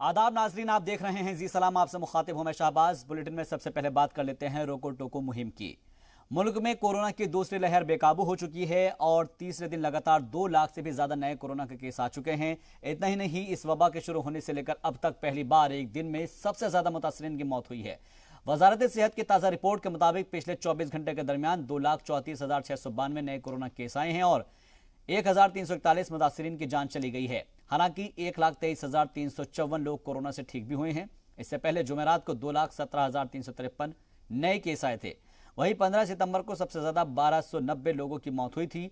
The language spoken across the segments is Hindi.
आदाब नाजरीन, आप देख रहे हैं जी सलाम, आपसे मुखातिब हूँ मैं शाहबाज। बुलेटिन में सबसे पहले बात कर लेते हैं रोको टोको मुहिम की। मुल्क में कोरोना की दूसरी लहर बेकाबू हो चुकी है और तीसरे दिन लगातार दो लाख से भी ज़्यादा नए कोरोना के केस आ चुके हैं। इतना ही नहीं, इस वबा के शुरू होने से लेकर अब तक पहली बार एक दिन में सबसे ज़्यादा मुतासरीन की मौत हुई है। वजारत सेहत की ताज़ा रिपोर्ट के मुताबिक पिछले 24 घंटे के दरमियान दो लाख चौंतीस हज़ार छह सौ बानवे नए कोरोना केस आए हैं और एक हज़ार तीन सौ इकतालीस मुतासरीन की जान चली गई है। हालाँकि एक लाख तेईस हज़ार तीन सौ चौवन लोग कोरोना से ठीक भी हुए हैं। इससे पहले जुमेरात को दो लाख सत्रह हज़ार तीन सौ तिरपन नए केस आए थे। वहीं 15 सितंबर को सबसे ज़्यादा 1290 लोगों की मौत हुई थी।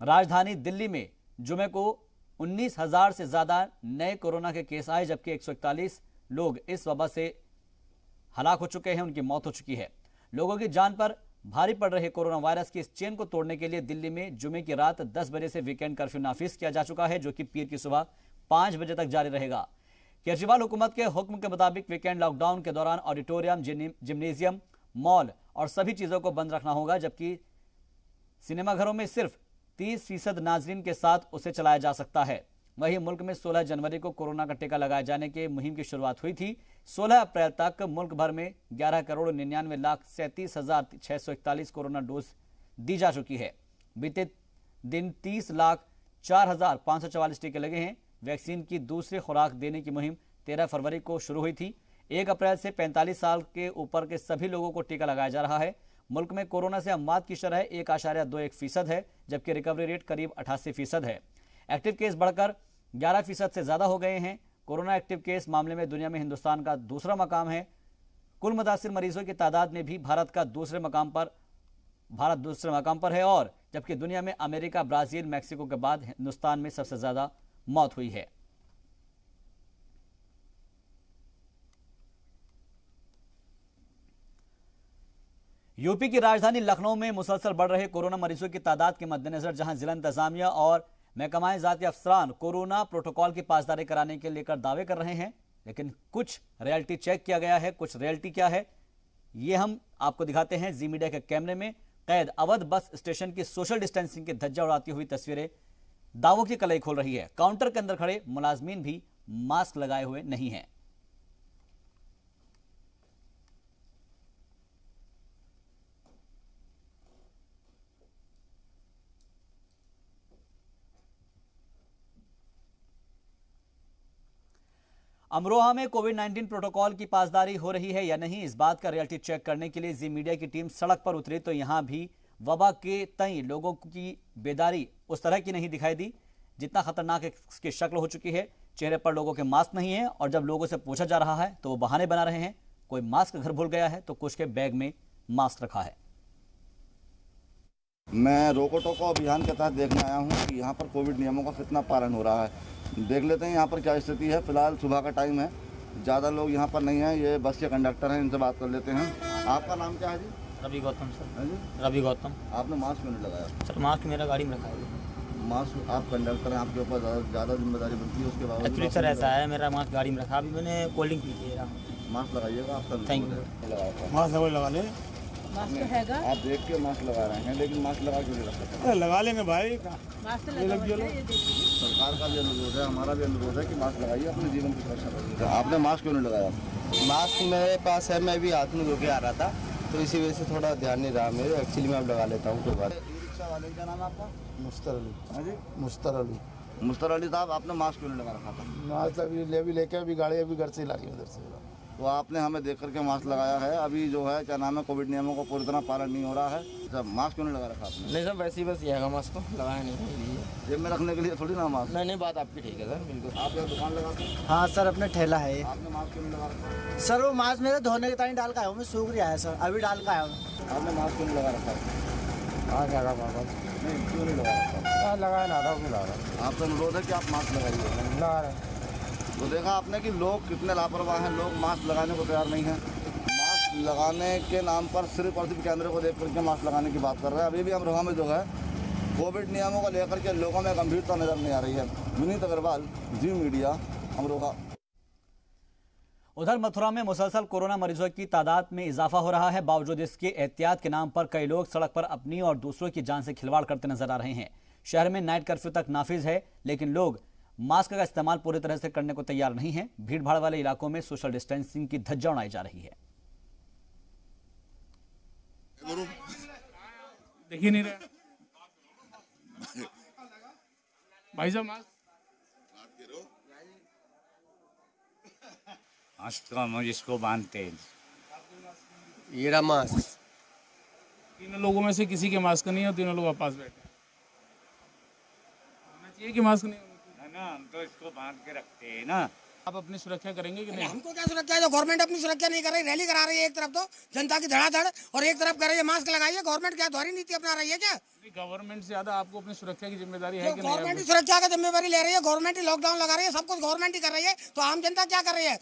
राजधानी दिल्ली में जुमे को उन्नीस हज़ार से ज़्यादा नए कोरोना के केस आए, जबकि 141 लोग इस वबा से हलाक हो चुके हैं, उनकी मौत हो चुकी है। लोगों की जान पर भारी पड़ रहे कोरोना वायरस की इस चेन को तोड़ने के लिए दिल्ली में जुमे की रात 10 बजे से वीकेंड कर्फ्यू नाफिज किया जा चुका है, जो कि पीर की सुबह पाँच बजे तक जारी रहेगा। केजरीवाल हुकूमत के हुक्म के मुताबिक वीकेंड लॉकडाउन के दौरान ऑडिटोरियम जिम्नेजियम, मॉल और सभी चीज़ों को बंद रखना होगा, जबकि सिनेमाघरों में सिर्फ़ 30 फ़ीसद नाजरीन के साथ उसे चलाया जा सकता है। वहीं मुल्क में 16 जनवरी को कोरोना का टीका लगाए जाने की मुहिम की शुरुआत हुई थी। 16 अप्रैल तक मुल्क भर में 11 करोड़ निन्यानवे लाख सैंतीस हज़ार छह सौ इकतालीस कोरोना डोज दी जा चुकी है। बीते दिन 30 लाख चार हज़ार पाँच सौ चवालीस टीके लगे हैं। वैक्सीन की दूसरी खुराक देने की मुहिम 13 फरवरी को शुरू हुई थी। एक अप्रैल से 45 साल के ऊपर के सभी लोगों को टीका लगाया जा रहा है। मुल्क में कोरोना से अमवात की शरह एक आशार्य दो एक फ़ीसद है, जबकि रिकवरी रेट करीब अठासी फ़ीसद है। एक्टिव केस बढ़कर 11 फ़ीसद से ज़्यादा हो गए हैं। कोरोना एक्टिव केस मामले में दुनिया में हिंदुस्तान का दूसरा मकाम है। कुल मुतासर मरीजों की तादाद में भी भारत का दूसरे मकाम पर, भारत दूसरे मकाम पर है और, जबकि दुनिया में अमेरिका, ब्राज़ील, मैक्सिको के बाद हिंदुस्तान में सबसे ज़्यादा मौत हुई है। यूपी की राजधानी लखनऊ में मुसलसल बढ़ रहे कोरोना मरीजों की तादाद के मद्देनजर जहाँ जिला इंतजामिया और महकमाए जाती अफसरान कोरोना प्रोटोकॉल की पासदारी कराने के लेकर दावे कर रहे हैं, लेकिन कुछ रियलिटी चेक किया गया है, कुछ रियलिटी क्या है, ये हम आपको दिखाते हैं जी मीडिया के कैमरे में। कैद अवध बस स्टेशन की सोशल डिस्टेंसिंग की धज्जा उड़ाती हुई तस्वीरें, दावों की कलाई खोल रही है। काउंटर के अंदर खड़े मुलाजमीन भी मास्क लगाए हुए नहीं हैं। अमरोहा में कोविड 19 प्रोटोकॉल की पासदारी हो रही है या नहीं, इस बात का रियलिटी चेक करने के लिए जी मीडिया की टीम सड़क पर उतरी तो यहाँ भी वबा के तई लोगों की बेदारी उस तरह की नहीं दिखाई दी। जितना खतरनाक इसकी शक्ल हो चुकी है, चेहरे पर लोगों के मास्क नहीं है और जब लोगों से पूछा जा रहा है तो वो बहाने बना रहे हैं। कोई मास्क घर भूल गया है तो कुछ के बैग में मास्क रखा है। मैं रोको टोको अभियान के तहत देखने आया हूँ कि यहाँ पर कोविड नियमों का कितना पालन हो रहा है। देख लेते हैं यहाँ पर क्या स्थिति है। फ़िलहाल सुबह का टाइम है। ज़्यादा लोग यहाँ पर नहीं हैं। ये बस के कंडक्टर हैं इनसे बात कर लेते हैं। आपका नाम क्या है जी? रवि गौतम सर। जी। रवि गौतम। आपने मास्क क्यों नहीं लगाया? सर मास्क मेरा गाड़ी में रखा है। मास्क आप कंडक्टर हैं आपके ऊपर ज़्यादा- ज़िम्मेदारी बनती है उसके बाद एक्चुअली सर ऐसा है मेरा मास्क गाड़ी में रखा। अभी मैंने कोल्ड ड्रिंक पी थी मास्क लगाइएगा आपका भी Thank ज़रूर you. है। लगाया था। मास्क लगा ले। तो आप देख के मास्क लगा रहे हैं लेकिन मास्क लगा क्यों नहीं रख लगा लेंगे भाई। मास्क तो है सरकार का भी अनुरोध है हमारा भी अनुरोध है कि मास्क लगाइए अपने जीवन की सुरक्षा करिए। आपने मास्क क्यों नहीं लगाया? मास्क मेरे पास है मैं भी हाथ में धो के आ रहा था तो इसी वजह से थोड़ा ध्यान नहीं रहा मेरे। एक्चुअली मैं अब लगा लेता हूँ कोई बात रिक्शा वाले का नाम आपका? मुस्तर अली। हाँ जी। मुस्तर अली। मुस्तर अली साहब आपने मास्क क्यों नहीं लगा रखा था? मास्क अभी ले भी लेके अभी गाड़ी अभी घर से ही लाई उधर से। तो आपने हमें देख करके मास्क लगाया है। अभी जो है क्या नाम है कोविड नियमों का पूरी तरह पालन नहीं हो रहा है। जब मास्क क्यों नहीं लगा रखा आपने? नहीं सर वैसे ही बस ये है मास्क तो लगाया नहीं जेब में रखने के लिए थोड़ी ना मास्क? नहीं नहीं बात आपकी ठीक है सर बिल्कुल। आप यहाँ दुकान लगाते हैं? हाँ सर अपने ठेला है आपने मास्क क्यों नहीं लगा रखा? सर वो मास्क मेरे धोने के टाइम डाल का आया हूँ मैं सूख रहा है सर अभी डाल का आया हूँ। आपने मास्क क्यों नहीं लगा रखा? हाँ क्या कहा बाबा? नहीं क्यों नहीं लगा रखा? हाँ लगाया ना था लगा रहा आपका अनुरोध है कि आप मास्क लगाइए। लगा रहा तो देखा आपने कि लोग कितने लापरवाह हैं, लोग मास्क लगाने को तैयार नहीं हैं। मास्क लगाने के नाम पर सिर्फ़ और सिर्फ़ कैमरे को देख करके मास्क लगाने की बात कर रहे हैं। अभी भी अमरोहा में जो है, कोविड नियमों को लेकर के लोगों में गंभीरता नज़र नहीं आ रही है। विनीत अग्रवाल, जी मीडिया, अमरोहा। उधर मथुरा में मुसलसल कोरोना मरीजों की तादाद में इजाफा हो रहा है। बावजूद इसके एहतियात के नाम पर कई लोग सड़क पर अपनी और दूसरों की जान से खिलवाड़ करते नज़र आ रहे हैं। शहर में नाइट कर्फ्यू तक नाफिज है, लेकिन लोग मास्क का इस्तेमाल पूरी तरह से करने को तैयार नहीं है। भीड़ भाड़ वाले इलाकों में सोशल डिस्टेंसिंग की धज्जा उड़ाई जा रही है। दिख ही नहीं रहा। भाई साहब मास्क? मास्क हम इसको बांधते हैं। ये रहा मास्क। तीनों लोगों में से किसी के मास्क नहीं है तीनों लोग आप पास बैठे हैं। चाहिए कि मास्क नहीं ना हम तो इसको बाँध के रखते हैं ना। आप अपनी सुरक्षा करेंगे कि नहीं? हमको क्या सुरक्षा है? जो गवर्नमेंट अपनी सुरक्षा नहीं कर रही रैली करा रही है एक तरफ़ तो। जनता की धड़ाधड़ और एक तरफ़ कर रही है मास्क लगाइए गवर्नमेंट क्या द्वारी नीति अपना रही है क्या? गवर्नमेंट से ज़्यादा आपको अपनी सुरक्षा की ज़िम्मेदारी है कि गवर्नमेंट नहीं सुरक्षा का जिम्मेवारी ले रही है गवर्नमेंट ही लॉकडाउन लगा रही है सब कुछ गवर्नमेंट ही कर रही है। तो आम जनता क्या कर रही है?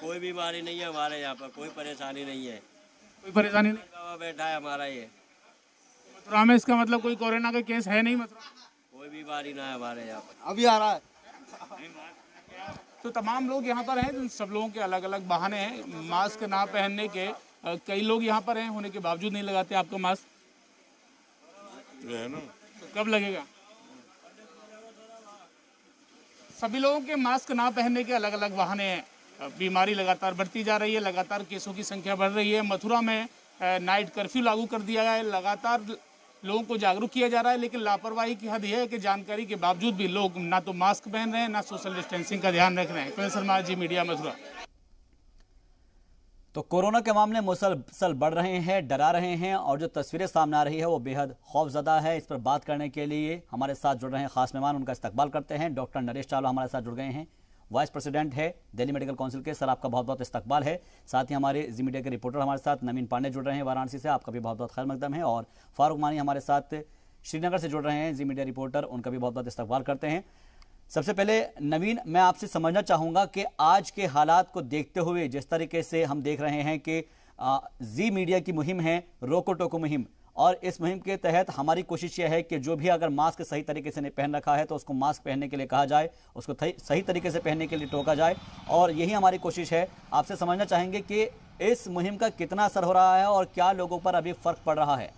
कोई बीमारी नहीं है हमारे यहाँ पर कोई परेशानी नहीं है। कोई परेशानी नहीं? बैठा है हमारा ये। मथुरा में इसका मतलब कोई कोरोना का केस है नहीं मथुरा कोई बीमारी ना है हमारे यहाँ पर। अभी आ रहा है। तो तमाम लोग यहाँ पर हैं जिन सब लोगों के अलग अलग बहाने हैं। मास्क ना पहनने के कई लोग यहाँ पर हैं होने के बावजूद नहीं लगाते आपका मास्क। तो कब लगेगा? सभी लोगों के मास्क ना पहनने के अलग अलग बहाने हैं। बीमारी लगातार बढ़ती जा रही है लगातार केसों की संख्या बढ़ रही है। मथुरा में नाइट कर्फ्यू लागू कर दिया गया है। लगातार लोगों को जागरूक किया जा रहा है, लेकिन लापरवाही की हद यह है कि जानकारी के बावजूद भी लोग ना तो मास्क पहन रहे हैं, ना सोशल डिस्टेंसिंग का ध्यान रख रहे हैं। कपिल शर्मा, जी, मीडिया मथुरा। तो कोरोना के मामले मुसलसल बढ़ रहे हैं, डरा रहे हैं, और जो तस्वीरें सामने आ रही है, वो बेहद खौफजदा है। इस पर बात करने के लिए हमारे साथ जुड़ रहे हैं खास मेहमान, उनका इस्तकबाल करते हैं। डॉक्टर नरेश चावला हमारे साथ जुड़ गए हैं। वाइस प्रेसिडेंट है, दिल्ली मेडिकल काउंसिल के, सर आपका बहुत बहुत इस्तकबाल है। साथ ही हमारे जी मीडिया के रिपोर्टर हमारे साथ, नवीन पांडे जुड़ रहे हैं वाराणसी से, आपका भी बहुत बहुत खैर मकदम है। और फारूक मानी हमारे साथ श्रीनगर से जुड़ रहे हैं जी मीडिया रिपोर्टर, उनका भी बहुत बहुत इस्तकबाल करते हैं। सबसे पहले, नवीन, मैं आपसे समझना चाहूँगा कि आज के हालात को देखते हुए, जिस तरीके से हम देख रहे हैं कि जी मीडिया की मुहिम है, रोको टोको मुहिम। और इस मुहिम के तहत हमारी कोशिश यह है कि जो भी अगर मास्क सही तरीके से नहीं पहन रखा है तो उसको मास्क पहनने के लिए कहा जाए, उसको सही तरीके से पहनने के लिए टोका जाए। और यही हमारी कोशिश है। आपसे समझना चाहेंगे कि इस मुहिम का कितना असर हो रहा है और क्या लोगों पर अभी फ़र्क पड़ रहा है।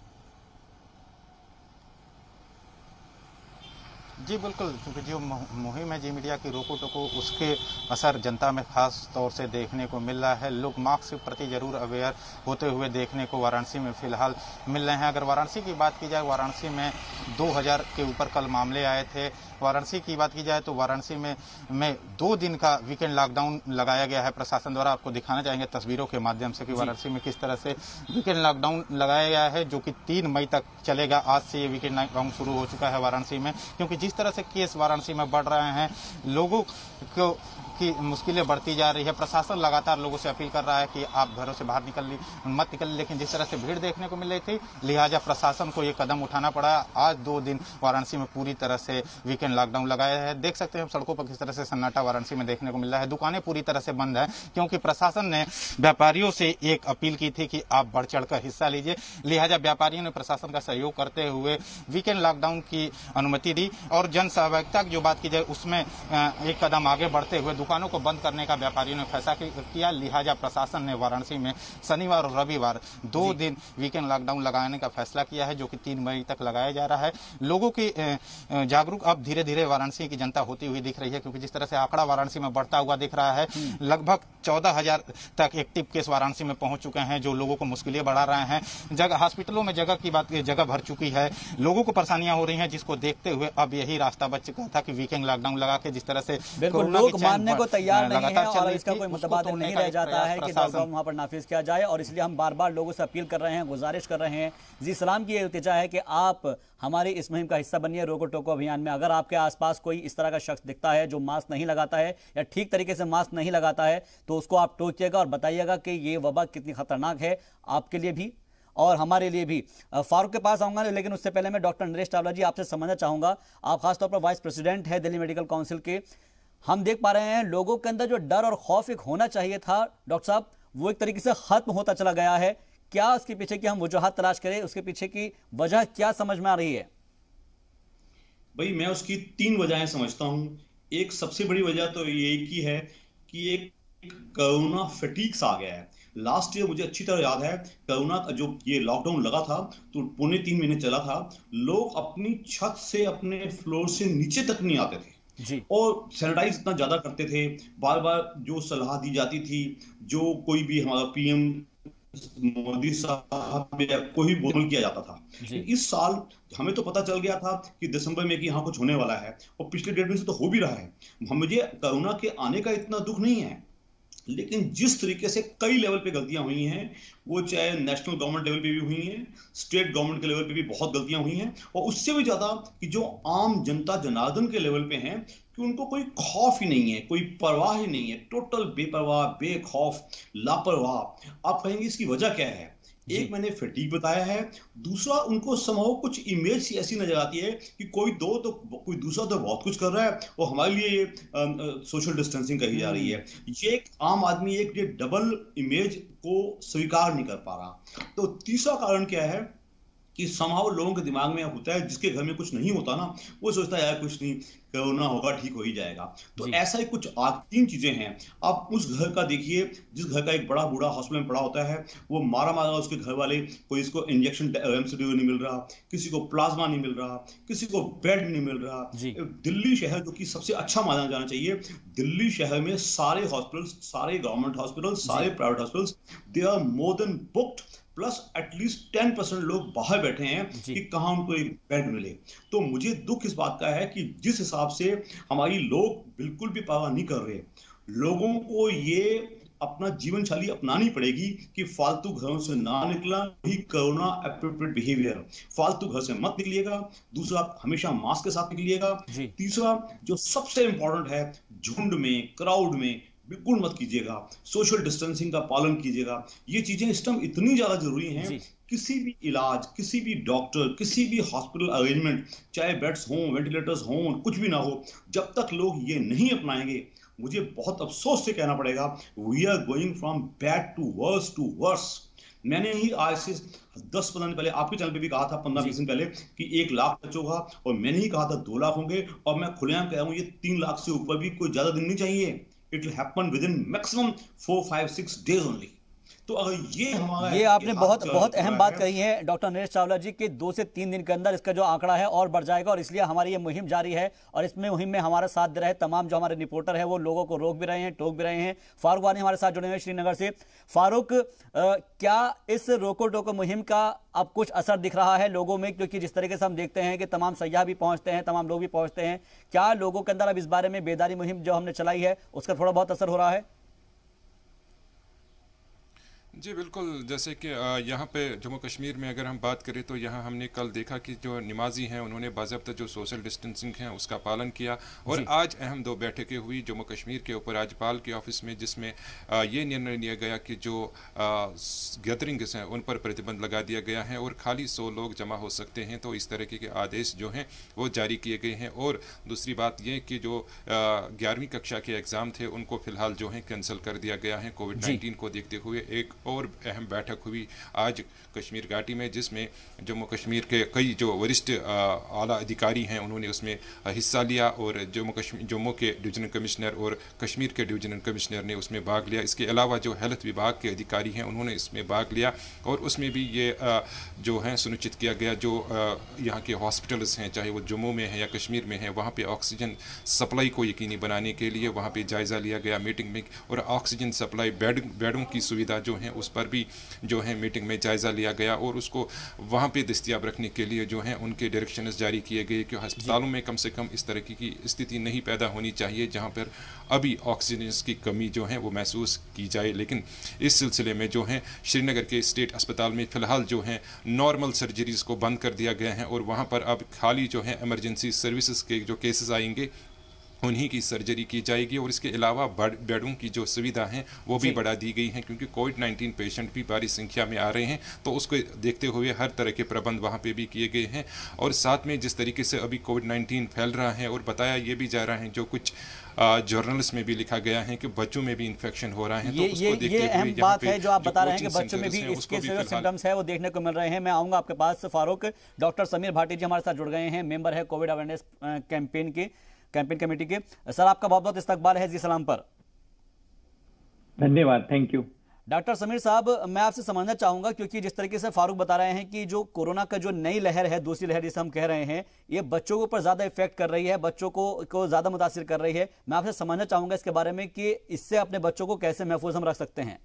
जी बिल्कुल क्योंकि जो मुहिम है जी मीडिया की रोको टोको उसके असर जनता में खास तौर से देखने को मिल रहा है। लोग मास्क के प्रति ज़रूर अवेयर होते हुए देखने को वाराणसी में फ़िलहाल मिल रहे हैं। अगर वाराणसी की बात की जाए वाराणसी में 2000 के ऊपर कल मामले आए थे। वाराणसी की बात की जाए तो वाराणसी में में दो दिन का वीकेंड लॉकडाउन लगाया गया है। प्रशासन द्वारा आपको दिखाना चाहेंगे तस्वीरों के माध्यम से कि वाराणसी में किस तरह से वीकेंड लॉकडाउन लगाया गया है जो कि तीन मई तक चलेगा। आज से ये वीकेंड लॉकडाउन शुरू हो चुका है वाराणसी में क्योंकि जिस तरह से केस वाराणसी में बढ़ रहे हैं लोगों को की मुश्किलें बढ़ती जा रही है। प्रशासन लगातार लोगों से अपील कर रहा है कि आप घरों से बाहर निकल मत निकल लेकिन जिस तरह से भीड़ देखने को मिल रही थी, लिहाजा प्रशासन को ये कदम उठाना पड़ा। आज दो दिन वाराणसी में पूरी तरह से वीकेंड लॉकडाउन लगाया है। देख सकते हैं हम सड़कों पर किस तरह से सन्नाटा वाराणसी में देखने को मिल रहा है। दुकानें पूरी तरह से बंद है, क्योंकि प्रशासन ने व्यापारियों से एक अपील की थी कि आप बढ़ चढ़ कर हिस्सा लीजिए। लिहाजा व्यापारियों ने प्रशासन का सहयोग करते हुए वीकेंड लॉकडाउन की अनुमति दी और जन सहभागिता की जो बात की जाए, उसमें एक कदम आगे बढ़ते हुए दुकानों को बंद करने का व्यापारियों ने फैसला किया। लिहाजा प्रशासन ने वाराणसी में शनिवार और रविवार दो दिन वीकेंड लॉकडाउन लगाने का फैसला किया है जो कि तीन मई तक लगाया जा रहा है। लोगों की जागरूक अब धीरे धीरे वाराणसी की जनता होती हुई दिख रही है क्योंकि जिस तरह से आंकड़ा वाराणसी में बढ़ता हुआ दिख रहा है लगभग चौदह हज़ार तक एक्टिव केस वाराणसी में पहुँच चुके हैं जो लोगों को मुश्किलें बढ़ा रहे हैं। जगह हॉस्पिटलों में जगह की बात जगह भर चुकी है। लोगों को परेशानियाँ हो रही हैं जिसको देखते हुए अब यही रास्ता बच चुका था कि वीकेंड लॉकडाउन लगा के जिस तरह से लोग मानने को तैयार नहीं है और इसका कोई मुतबादल नहीं रह जाता है कि लॉकडाउन वहाँ पर नाफिज किया जाए और इसलिए हम बार बार लोगों से अपील कर रहे हैं गुजारिश कर रहे हैं। जी सलाम की इल्तिजा है कि आप हमारी इस मुहिम का हिस्सा बनिए रोको टोको अभियान में। अगर आपके आसपास कोई इस तरह का शख्स दिखता है जो मास्क नहीं लगाता है या ठीक तरीके से मास्क नहीं लगाता है तो उसको आप टोकिएगा और बताइएगा कि ये वबा कितनी खतरनाक है आपके लिए भी और हमारे लिए भी। फारूक के पास आऊँगा लेकिन उससे पहले मैं डॉक्टर नरेश चावला जी आपसे समझना चाहूँगा। आप खासतौर पर वाइस प्रेसिडेंट है दिल्ली मेडिकल काउंसिल के। हम देख पा रहे हैं लोगों के अंदर जो डर और खौफ एक होना चाहिए था, डॉक्टर साहब, वो एक तरीके से खत्म होता चला गया है। क्या उसके पीछे की हम वजूहत तलाश करें? उसके पीछे की वजह क्या समझ में आ रही है? भाई, मैं उसकी तीन वजहें समझता हूँ। एक सबसे बड़ी वजह तो ये की है कि एक कोरोना फटीक्स आ गया है। लास्ट ईयर मुझे अच्छी तरह याद है, कोरोना का जो ये लॉकडाउन लगा था तो पौने तीन महीने चला था। लोग अपनी छत से अपने फ्लोर से नीचे तक नहीं आते थे। जी। और सैनिटाइज इतना ज़्यादा करते थे बार बार जो सलाह दी जाती थी जो कोई भी हमारा पीएम मोदी साहब या कोई बोल किया जाता था। इस साल हमें तो पता चल गया था कि दिसंबर में कि यहाँ कुछ होने वाला है और पिछले डेढ़ महीने से तो हो भी रहा है। मुझे कोरोना के आने का इतना दुख नहीं है। लेकिन जिस तरीके से कई लेवल पे गलतियाँ हुई हैं, वो चाहे नेशनल गवर्नमेंट लेवल पे भी हुई हैं स्टेट गवर्नमेंट के लेवल पे भी बहुत गलतियाँ हुई हैं, और उससे भी ज़्यादा कि जो आम जनता जनार्दन के लेवल पे हैं, कि उनको कोई खौफ ही नहीं है, कोई परवाह ही नहीं है टोटल बेपरवाह, बेखौफ, लापरवाह। आप कहेंगे इसकी वजह क्या है? एक मैंने फटीक बताया है। दूसरा उनको समाओ कुछ इमेज सी ऐसी नज़र आती है कि कोई दो तो कोई दूसरा तो बहुत कुछ कर रहा है और हमारे लिए ये सोशल डिस्टेंसिंग कही जा रही है। ये एक आम आदमी एक ये डबल इमेज को स्वीकार नहीं कर पा रहा। तो तीसरा कारण क्या है? कि समाव लोगों के दिमाग में होता है जिसके घर में कुछ नहीं होता ना वो सोचता है यार कुछ नहीं कोरोना होगा ठीक हो ही जाएगा। तो ऐसा ही कुछ तीन चीज़ें हैं। आप उस घर का देखिए जिस घर का एक बड़ा बूढ़ा हॉस्पिटल में पड़ा होता है वो मारा मारा उसके घर वाले कोई इसको इंजेक्शन रेमसिडियो नहीं मिल रहा किसी को प्लाज्मा नहीं मिल रहा किसी को बेड नहीं मिल रहा। दिल्ली शहर जो कि सबसे अच्छा माना जाना चाहिए दिल्ली शहर में सारे हॉस्पिटल सारे गवर्नमेंट हॉस्पिटल सारे private hospital they are more than booked plus at least ten percent लोग बाहर बैठे हैं कि कहा उनको एक बेड मिले। तो मुझे दुख इस बात का है कि जिस हिसाब से हमारी लोग बिल्कुल भी परवाह नहीं कर रहे लोगों को ये अपना जीवन शैली अपनानी पड़ेगी कि फालतू घरों से ना निकला ही कोरोना अप्रोप्रिएट बिहेवियर फालतू घर से मत निकलिएगा दूसरा हमेशा मास्क के साथ निकलिएगा। तीसरा जो सबसे इंपॉर्टेंट है झुंड में क्राउड में बिल्कुल मत कीजिएगा। सोशल डिस्टेंसिंग का पालन कीजिएगा। ये चीज़ें इस टाइम इतनी ज़्यादा ज़रूरी हैं। किसी भी इलाज किसी भी डॉक्टर किसी भी हॉस्पिटल अरेंजमेंट चाहे बेड्स हों वेंटिलेटर्स हों कुछ भी ना हो जब तक लोग ये नहीं अपनाएँगे मुझे बहुत अफसोस से कहना पड़ेगा we are going from bad to worse to worse मैंने ही आज से दस पंद्रह दिन पहले आपके चैनल पे भी कहा था पंद्रह बीस दिन पहले कि एक लाख टच होगा और मैंने ही कहा था दो लाख होंगे और मैं खुलेआम कह रहा हूँ ये तीन लाख से ऊपर भी कोई ज़्यादा दिन नहीं चाहिए। It will happen within maximum four, five, six days only. तो अगर ये हमारा ये आपने बहुत बहुत अहम बात कही है डॉक्टर नरेश चावला जी कि दो से तीन दिन के अंदर इसका जो आंकड़ा है और बढ़ जाएगा और इसलिए हमारी ये मुहिम जारी है और इसमें मुहिम में हमारा साथ दे रहे तमाम जो हमारे रिपोर्टर है वो लोगों को रोक भी रहे हैं टोक भी रहे हैं। फारूक वानी हमारे साथ जुड़े हुए श्रीनगर से। फारूक क्या इस रोको टोको मुहिम का अब कुछ असर दिख रहा है लोगों में? क्योंकि जिस तरीके से हम देखते हैं कि तमाम सयाह भी पहुँचते हैं तमाम लोग भी पहुँचते हैं क्या लोगों के अंदर अब इस बारे में बेदारी मुहिम जो हमने चलाई है उसका थोड़ा बहुत असर हो रहा है? जी बिल्कुल। जैसे कि यहाँ पे जम्मू कश्मीर में अगर हम बात करें तो यहाँ हमने कल देखा कि जो नमाजी हैं उन्होंने बाबा जो सोशल डिस्टेंसिंग है उसका पालन किया। और आज अहम दो बैठकें हुई जम्मू कश्मीर के उपराज्यपाल के ऑफ़िस में जिसमें ये निर्णय लिया गया कि जो गैदरिंग्स हैं उन पर प्रतिबंध लगा दिया गया है और खाली सौ लोग जमा हो सकते हैं। तो इस तरीके के आदेश जो हैं वो जारी किए गए हैं। और दूसरी बात यह कि जो ग्यारहवीं कक्षा के एग्ज़ाम थे उनको फ़िलहाल जो है कैंसिल कर दिया गया है। कोविड नाइन्टीन को देखते हुए एक और अहम बैठक हुई आज कश्मीर घाटी में, जिसमें जम्मू कश्मीर के कई जो वरिष्ठ आला अधिकारी हैं, उन्होंने उसमें हिस्सा लिया और जम्मू कश्मीर, जम्मू के डिवीजनल कमिश्नर और कश्मीर के डिवीजनल कमिश्नर ने उसमें भाग लिया। इसके अलावा जो हेल्थ विभाग के अधिकारी हैं, उन्होंने इसमें भाग लिया और उसमें भी ये जो है, सुनिश्चित किया गया, जो यहाँ के हॉस्पिटल्स हैं, चाहे वो जम्मू में हैं या कश्मीर में है, वहाँ पर ऑक्सीजन सप्लाई को यकीनी बनाने के लिए वहाँ पर जायज़ा लिया गया मीटिंग में और ऑक्सीजन सप्लाई बेड, बेडों की सुविधा जो है उस पर भी जो है मीटिंग में जायज़ा लिया गया और उसको वहाँ पे दस्तियाब रखने के लिए जो है उनके डायरेक्शन जारी किए गए कि अस्पतालों में कम से कम इस तरह की स्थिति नहीं पैदा होनी चाहिए जहाँ पर अभी ऑक्सीजन की कमी जो है वो महसूस की जाए। लेकिन इस सिलसिले में जो है श्रीनगर के स्टेट अस्पताल में फ़िलहाल जो है नॉर्मल सर्जरीज़ को बंद कर दिया गया है और वहाँ पर अब खाली जो है एमरजेंसी सर्विसेज़ के जो केसेस आएँगे उन्हीं की सर्जरी की जाएगी और इसके अलावा बेडों की जो सुविधा है वो भी बढ़ा दी गई है क्योंकि कोविड नाइन्टीन पेशेंट भी भारी संख्या में आ रहे हैं तो उसको देखते हुए हर तरह के प्रबंध वहाँ पे भी किए गए हैं। और साथ में जिस तरीके से अभी कोविड नाइन्टीन फैल रहा है और बताया ये भी जा रहा है जो कुछ जर्नल्स में भी लिखा गया है कि बच्चों में भी इन्फेक्शन हो रहा है ये, तो उसको ये, ये अहम बात है जो आप बता रहे हैं कि बच्चों में भी इसके सिम्टम्स है वो देखने को मिल रहे हैं। मैं आऊँगा आपके पास फारूक। डॉक्टर समीर भाटी जी हमारे साथ जुड़ गए हैं मेंबर है कोविड अवेयरनेस कैंपेन के। कैंपेन कमेटी के। सर आपका बहुत बहुत इस्तकबाल है जी सलाम पर। धन्यवाद थैंक यू डॉक्टर समीर साहब मैं आपसे समझना चाहूँगा क्योंकि जिस तरीके से फारूक बता रहे हैं कि जो कोरोना का जो नई लहर है दूसरी लहर जिसे हम कह रहे हैं ये बच्चों के ऊपर ज़्यादा इफ़ेक्ट कर रही है बच्चों को को ज़्यादा मुतासर कर रही है। मैं आपसे समझना चाहूँगा इसके बारे में कि इससे अपने बच्चों को कैसे महफूज हम रख सकते हैं।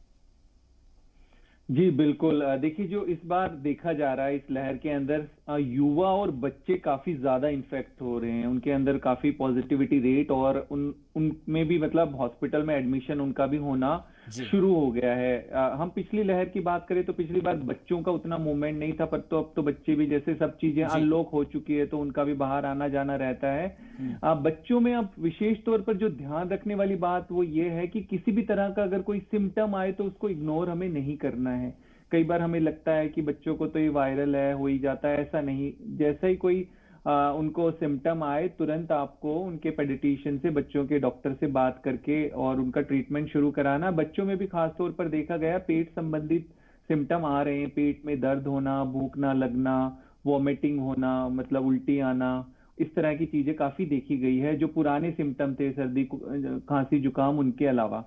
जी, बिल्कुल देखिए, जो इस बार देखा जा रहा है, इस लहर के अंदर युवा और बच्चे काफ़ी ज़्यादा इन्फेक्ट हो रहे हैं उनके अंदर काफ़ी पॉजिटिविटी रेट और उन, उनमें भी मतलब हॉस्पिटल में एडमिशन उनका भी होना। शुरू हो गया है। अ, हम पिछली लहर की बात करें तो पिछली बार बच्चों का उतना मूवमेंट नहीं था पर तो अब तो बच्चे भी जैसे सब चीज़ें अनलॉक हो चुकी है तो उनका भी बाहर आना जाना रहता है। अ, बच्चों में अब विशेष तौर पर जो ध्यान रखने वाली बात वो ये है कि किसी भी तरह का अगर कोई सिम्टम आए तो उसको इग्नोर हमें नहीं करना है। कई बार हमें लगता है कि बच्चों को तो ये वायरल है हो ही जाता है ऐसा नहीं। जैसा ही कोई उनको सिम्टम आए, तुरंत आपको उनके पेडिटिशियन से, बच्चों के डॉक्टर से बात करके और उनका ट्रीटमेंट शुरू कराना। बच्चों में भी खास तौर पर देखा गया, पेट संबंधित सिम्टम आ रहे हैं। पेट में दर्द होना भूख ना लगना वॉमिटिंग होना मतलब उल्टी आना, इस तरह की चीज़ें काफ़ी देखी गई है, जो पुराने सिम्टम थे, सर्दी खांसी, जुकाम, उनके अलावा।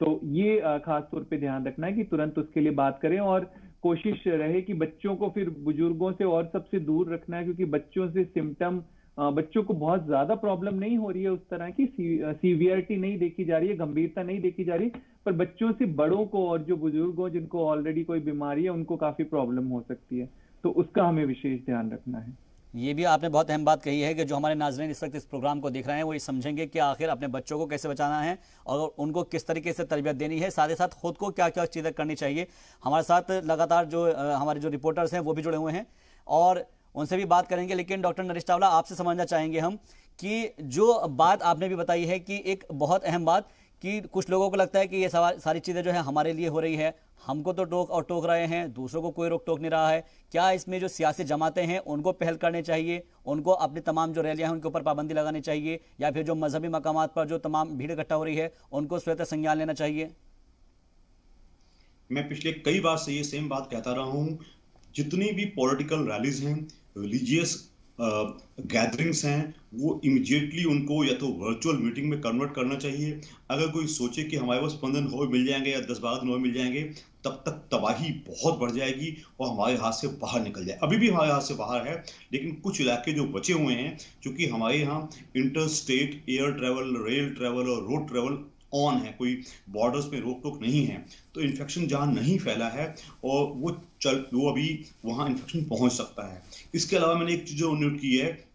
तो ये खास तौर पे ध्यान रखना है कि तुरंत उसके लिए बात करें और कोशिश रहे कि बच्चों को फिर बुज़ुर्गों से और सबसे दूर रखना है, क्योंकि बच्चों से सिम्टम बच्चों को बहुत ज़्यादा प्रॉब्लम नहीं हो रही है उस तरह की सीवियरिटी नहीं देखी जा रही है, गंभीरता नहीं देखी जा रही, पर बच्चों से बड़ों को और जो बुज़ुर्ग हो, जिनको ऑलरेडी कोई बीमारी है, उनको काफ़ी प्रॉब्लम हो सकती है। तो उसका हमें विशेष ध्यान रखना है। ये भी आपने बहुत अहम बात कही है कि जो हमारे नाजरन इस वक्त इस प्रोग्राम को देख रहे हैं, वो ये समझेंगे कि आखिर अपने बच्चों को कैसे बचाना है और उनको किस तरीके से तरबियत देनी है। साथ ही साथ खुद को क्या क्या चीज़ें करनी चाहिए। हमारे साथ लगातार जो हमारे जो रिपोर्टर्स हैं, वो भी जुड़े हुए हैं और उनसे भी बात करेंगे। लेकिन डॉक्टर नरेश चावला, आपसे समझना चाहेंगे हम कि जो बात आपने भी बताई है कि एक बहुत अहम बात कि कुछ लोगों को लगता है कि ये सारी चीज़ें जो है हमारे लिए हो रही है। हमको तो टोक और टोक रहे हैं, दूसरों को कोई रोक टोक नहीं रहा है। क्या इसमें जो सियासी जमातें हैं, उनको पहल करनी चाहिए? उनको अपनी तमाम जो रैलियाँ हैं, उनके ऊपर पाबंदी लगानी चाहिए? या फिर जो मजहबी मकाम पर जो तमाम भीड़ इकट्ठा हो रही है, उनको स्वतः संज्ञान लेना चाहिए? मैं पिछले कई बार से ये सेम बात कहता रहा हूँ। जितनी भी पॉलिटिकल रैलीज हैं रिलीजियस गैदरिंग्स हैं, वो इमिजिएटली उनको या तो वर्चुअल मीटिंग में कन्वर्ट करना चाहिए। अगर कोई सोचे कि हमारे पास पंद्रह और मिल जाएँगे या दस बारह दिन मिल जाएँगे, तब तक तबाही बहुत बढ़ जाएगी और हमारे हाथ से बाहर निकल जाए। अभी भी हमारे हाथ से बाहर है, लेकिन कुछ इलाके जो बचे हुए हैं क्योंकि हमारे यहाँ inter state air travel rail travel और रोड ट्रैवल ऑन है, कोई बॉर्डर्स पे रोक टोक नहीं है तो इन्फेक्शन जहाँ नहीं फैला है और वो चल, वो अभी वहाँ इन्फेक्शन पहुँच सकता है। इसके अलावा मैंने एक चीज़ नोट की है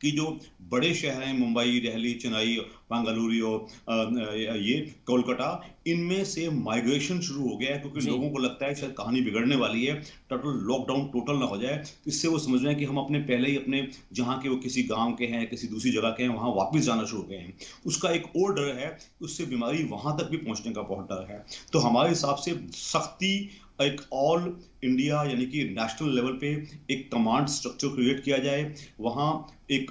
कि जो बड़े शहर हैं मुंबई दिल्ली चेन्नई बेंगलुरु और ये कोलकाता इनमें से माइग्रेशन शुरू हो गया है क्योंकि लोगों को लगता है शायद कहानी बिगड़ने वाली है। टोटल लॉकडाउन टोटल ना हो जाए। तो इससे वो समझ रहे हैं कि हम अपने पहले ही अपने जहाँ के वो किसी गाँव के हैं किसी दूसरी जगह के हैं वहाँ वापस जाना शुरू हो गए हैं। उसका एक और डर है उससे बीमारी वहाँ तक भी पहुँचने का बहुत डर है। तो हमारे हिसाब से सख्ती एक ऑल इंडिया यानी कि नेशनल लेवल पे एक कमांड स्ट्रक्चर क्रिएट किया जाए। वहाँ एक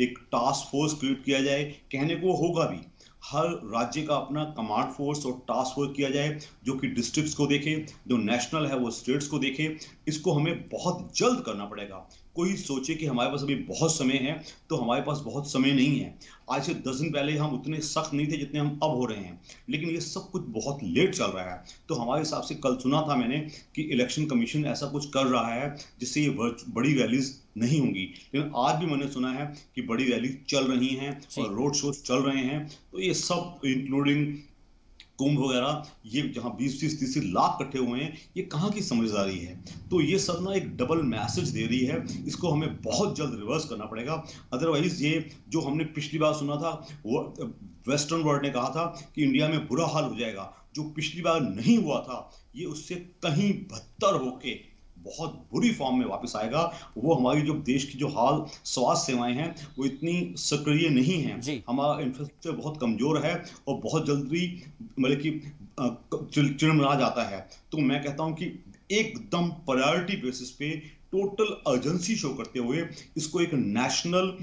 एक टास्क फोर्स क्रिएट किया जाए। कहने को होगा भी, हर राज्य का अपना कमांड फोर्स और टास्क फोर्स किया जाए, जो कि डिस्ट्रिक्ट्स को देखे, जो नेशनल है वो स्टेट्स को देखे। इसको हमें बहुत जल्द करना पड़ेगा। कोई सोचे कि हमारे पास अभी बहुत समय है तो हमारे पास बहुत समय नहीं है। आज से दस दिन पहले हम उतने सख्त नहीं थे जितने हम अब हो रहे हैं। लेकिन ये सब कुछ बहुत लेट चल रहा है। तो हमारे हिसाब से कल सुना था मैंने कि इलेक्शन कमीशन ऐसा कुछ कर रहा है जिससे ये बड़ी रैलीज नहीं होंगी। लेकिन आज भी मैंने सुना है कि बड़ी रैली चल रही हैं और रोड शोज़ चल रहे हैं। तो ये सब इंक्लूडिंग कुंभ वगैरह, ये जहाँ बीस तीस तीस लाख इकट्ठे हुए हैं, ये कहाँ की समझदारी है? तो ये सब ना एक डबल मैसेज दे रही है। इसको हमें बहुत जल्द रिवर्स करना पड़ेगा। अदरवाइज़ ये जो हमने पिछली बार सुना था, वो वेस्टर्न वर्ल्ड ने कहा था कि इंडिया में बुरा हाल हो जाएगा। जो पिछली बार नहीं हुआ था, ये उससे कहीं बदतर होके बहुत बुरी फॉर्म में वापस आएगा। वो हमारी जो देश की जो हाल स्वास्थ्य सेवाएँ हैं वो इतनी सक्रिय नहीं है। हमारा इंफ्रास्ट्रक्चर बहुत कमज़ोर है और बहुत जल्दी मतलब कि चिड़मरा जाता है। तो मैं कहता हूँ कि एकदम प्रायोरिटी बेसिस पे टोटल अर्जेंसी शो करते हुए इसको एक नेशनल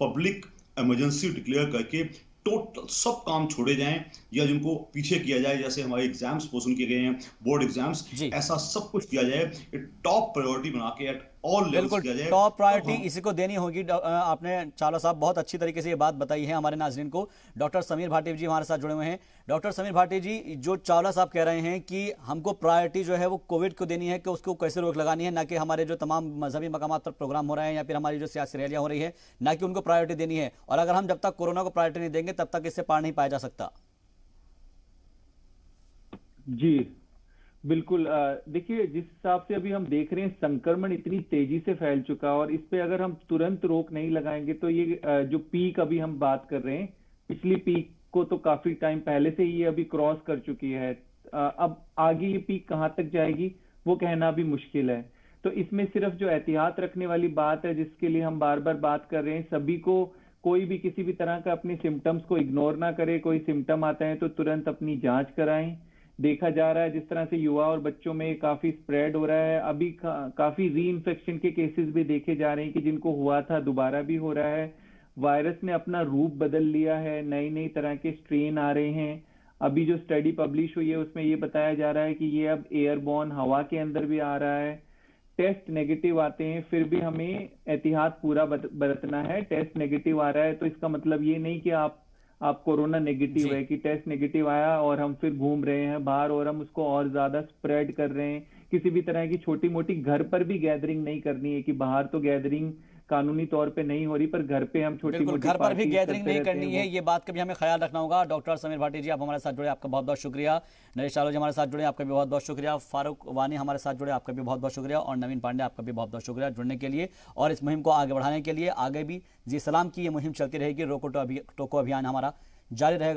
पब्लिक इमरजेंसी डिक्लेयर करके टोटल सब काम छोड़े जाएँ या जिनको पीछे किया जाए जैसे हमारे एग्ज़ाम्स पोस्टपोन किए गए हैं बोर्ड एग्ज़ाम्स ऐसा सब कुछ किया जाए टॉप प्रायोरिटी बना के एट बिल्कुल टॉप प्रायोरिटी तो हम- इसी को देनी होगी आपने चावला साहब बहुत अच्छी तरीके से ये बात बताई है हमारे नाजरीन को। डॉक्टर समीर भाटी जी हमारे साथ जुड़े हुए हैं। डॉक्टर समीर भाटी जी जो चावला साहब कह रहे हैं कि हमको प्रायोरिटी जो है वो कोविड को देनी है कि उसको कैसे रोक लगानी है ना कि हमारे जो तमाम मजहबी मकाम पर प्रोग्राम हो रहे हैं या फिर हमारी जो सियासी रैलियाँ हो रही है ना कि उनको प्रायोरिटी देनी है। और अगर हम जब तक कोरोना को प्रायोरिटी नहीं देंगे तब तक इससे पार नहीं पाया जा सकता। जी। बिल्कुल देखिए, जिस हिसाब से अभी हम देख रहे हैं, संक्रमण इतनी तेज़ी से फैल चुका है और इस पे अगर हम तुरंत रोक नहीं लगाएँगे तो ये जो पीक अभी हम बात कर रहे हैं, पिछली पीक को तो काफ़ी टाइम पहले से ही ये अभी क्रॉस कर चुकी है। अब आगे ये पीक कहाँ तक जाएगी, वो कहना भी मुश्किल है। तो इसमें सिर्फ़ जो एहतियात रखने वाली बात है, जिसके लिए हम बार बार बात कर रहे हैं, सभी को कोई भी किसी भी तरह का अपने सिम्टम्स को इग्नोर ना करे, कोई सिम्टम आता है तो तुरंत अपनी जाँच कराएँ। देखा जा रहा है जिस तरह से युवा और बच्चों में काफ़ी स्प्रेड हो रहा है। अभी का, काफ़ी री इन्फेक्शन के केसेस भी देखे जा रहे हैं कि जिनको हुआ था दोबारा भी हो रहा है। वायरस ने अपना रूप बदल लिया है नई नई तरह के स्ट्रेन आ रहे हैं। अभी जो स्टडी पब्लिश हुई है उसमें ये बताया जा रहा है कि ये अब एयरबॉर्न हवा के अंदर भी आ रहा है। टेस्ट नेगेटिव आते हैं फिर भी हमें एहतियात पूरा बरतना है। टेस्ट नेगेटिव आ रहा है तो इसका मतलब ये नहीं कि आप आप कोरोना नेगेटिव है कि टेस्ट नेगेटिव आया और हम फिर घूम रहे हैं बाहर और हम उसको और ज़्यादा स्प्रेड कर रहे हैं। किसी भी तरह की छोटी मोटी घर पर भी गैदरिंग नहीं करनी है कि बाहर तो गैदरिंग कानूनी तौर पे नहीं हो रही पर घर पे हम छोटी मोटी घर पर भी गैदरिंग नहीं करनी है ये बात का भी हमें ख्याल रखना होगा। डॉक्टर समीर भाटी जी आप हमारे साथ जुड़े आपका बहुत बहुत शुक्रिया। नरेश चावला जी हमारे साथ जुड़े आपका भी बहुत बहुत शुक्रिया। फारूक वानी हमारे साथ जुड़े आपका भी बहुत बहुत शुक्रिया। और नवीन पांडे आपका भी बहुत बहुत शुक्रिया जुड़ने के लिए। और इस मुहिम को आगे बढ़ाने के लिए आगे भी जी सलाम की ये मुहिम चलती रहेगी। रोको टोको अभियान हमारा जारी रहेगा।